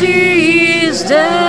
is the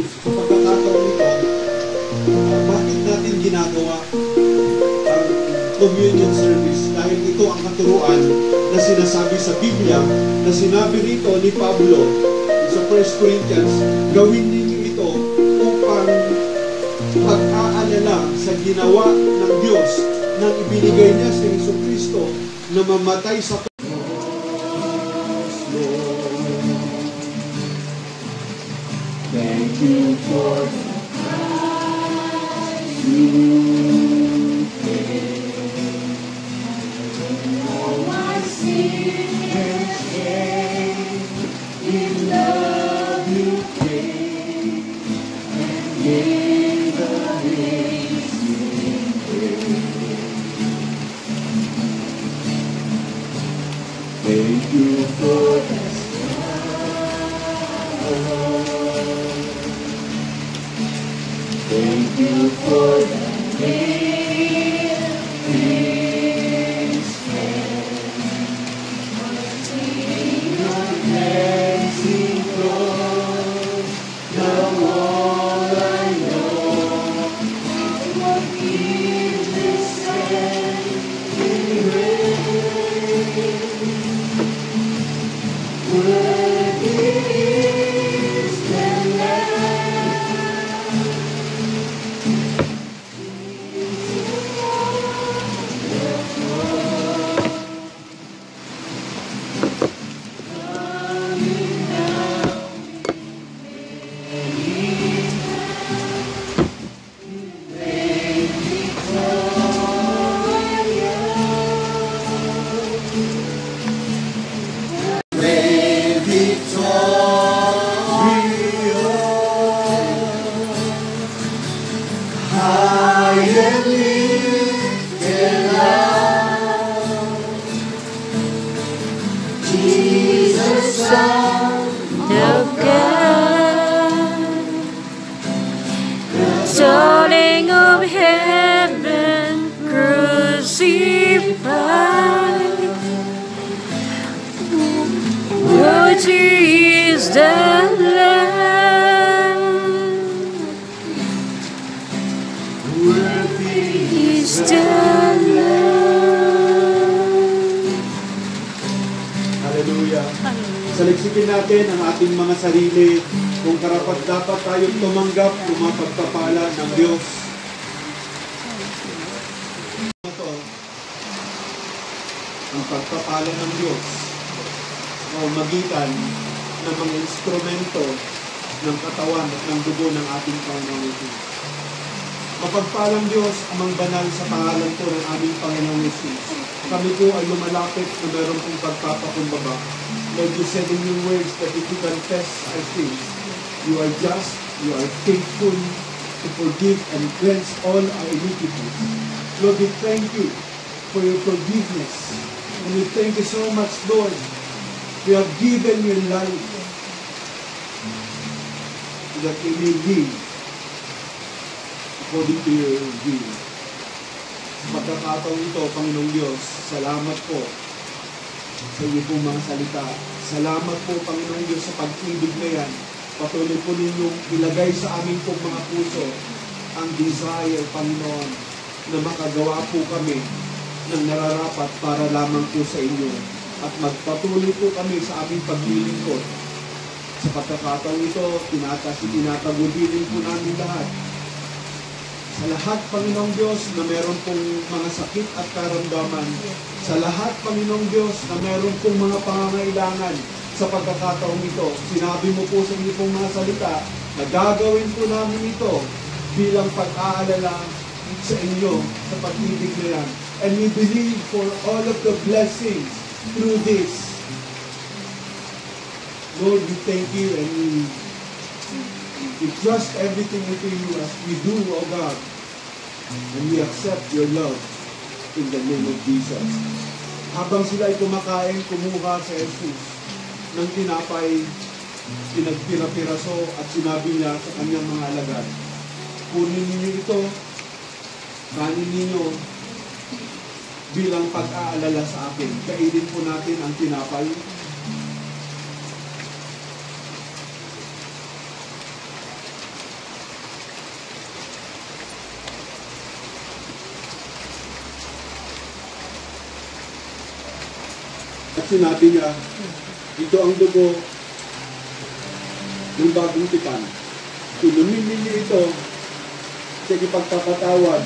Sa pagkakataon ito, ah, bakit natin ginagawa ang communion service? Dahil ito ang katuruan na sinasabi sa Biblia, na sinabi rito ni Pablo sa 1 Corinthians, gawin ninyo ito upang pag-aalala sa ginawa ng Diyos nang ibinigay niya si Yesu Kristo na mamatay sa Thank you for the price you paid. Oh, my sin and shame, in love you came, and in the grace you paid. Thank you for the Thank you for the nail Worthy is the Lamb. worthy Is the Lamb. Hallelujah. Saliksikin natin ang ating mga sarili kung karapat dapat tayong tumanggap ng mga pagpapala ng Diyos. Ito, ang pagpapala ng Diyos o magitan ng mga instrumento ng katawan at ng dugo ng ating Panginoon Jesus. Mapagpalang Diyos amang banal sa pangalan po ng aming Panginoong Jesus. Kami po ay lumalapit na meron pong pagpapakumbaba. Lord, you said in your words that if we confess our sins, you are just, you are faithful to forgive and cleanse all our iniquities. Lord, we thank you for your forgiveness. And we thank you so much, Lord. You have given your life that we may live according to your will. Pagkakataon ito, Panginoong Diyos, salamat po sa iyo pong mga salita. Salamat po, Panginoong Diyos, sa pag-ibig na yan. Patuloy po ninyong ilagay sa aming pong mga puso ang desire, Panginoon, na makagawa po kami ng nararapat para lamang po sa inyo. At magpatuloy po kami sa aming paglilingkod. Sa pagkakataon ito, tinatas, tinatagudilin po namin lahat Sa lahat, Panginoong Diyos, na meron pong mga sakit at karamdaman. Sa lahat, Panginoong Diyos, na meron pong mga pangangailangan sa pagkakataong ito. Sinabi mo po sa inyo pong mga salita na gagawin po namin ito bilang pag-aalala sa inyo sa pag-ibig. And we believe for all of the blessings through this. Lord, we thank you and we, we trust everything into you as we do, O God. And we accept your love in the name of Jesus. Habang sila ay kumakain, kumuha sa Jesus ng tinapay, pinagpira-piraso at sinabi niya sa kanyang mga alagad, kunin ninyo ito, kanin ninyo bilang pag-aalala sa akin. Kainin po natin ang tinapay. At sinabi niya, ito ang dugo ng bagong tipan. Inumin ninyo ito sa ipagpapatawad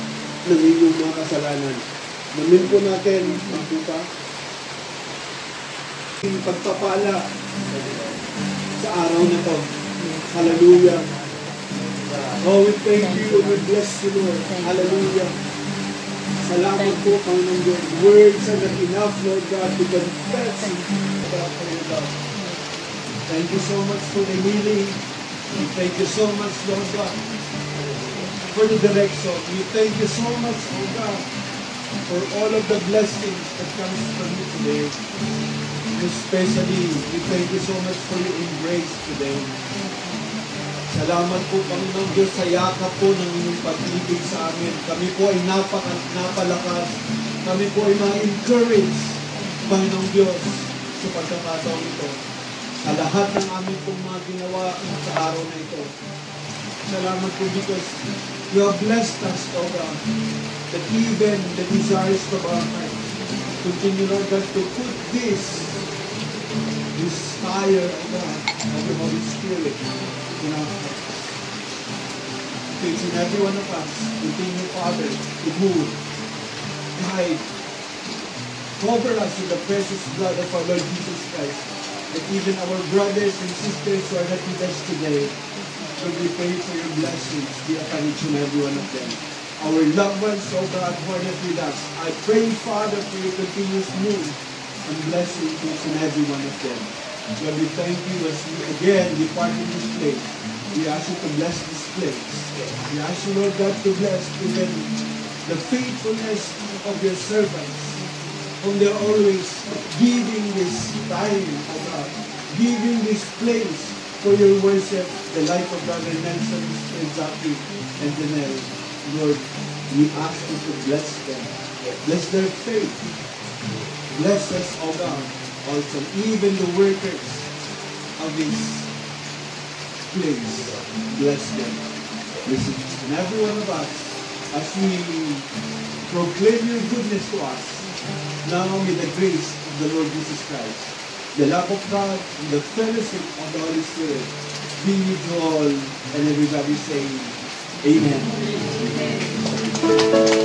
ng inyong mga kasalanan. Namin po natin ang buka. Yung pagpapala sa araw na to. Hallelujah. Oh, we thank you and we bless you, Lord. Hallelujah. Salamat po, Panginoon Diyos. Words are not enough, Lord God, to confess about your love. Thank you so much for the healing. Thank you so much, Lord God, for the direction. We thank you so much, oh God, for all of the blessings that comes from you today. Especially, we thank you so much for your embrace today. Salamat po, Panginoon Diyos, sa yakap po ng inyong pag-ibig sa amin. Kami po ay napaka, napalakas. Kami po ay ma-encourage, Panginoong Diyos, sa pagkakataong ito. Sa lahat ng aming pong mga ginawa sa araw na ito. Salamat po because you have blessed us, O God, that even the desires of our heart continue, Lord God, to put this, this fire, O God, of the Holy Spirit in our hearts. To each every one of us, continue, Father, to move, guide, cover us with the precious blood of our Lord Jesus Christ, that even our brothers and sisters who are not with us today, We pray for your blessings be upon each and every one of them. Our loved ones, oh God, who are with us, I pray, Father, for your continuous move and blessing to each and every one of them. Lord, we thank you as we again depart from this place. We ask you to bless this place. We ask you, Lord God, to bless even the faithfulness of your servants whom they're always giving this time, oh God, giving this place for your worship, the life of Brother Nelson, and Zaki, and Janelle. Lord, we ask you to bless them. Bless their faith. Bless us, oh God, also, even the workers of this place. Bless them. Bless each and every one of us as we proclaim your goodness to us now with the grace of the Lord Jesus Christ, the love of God, and the fellowship of the Holy Spirit be God. And everybody say, Amen. Amen.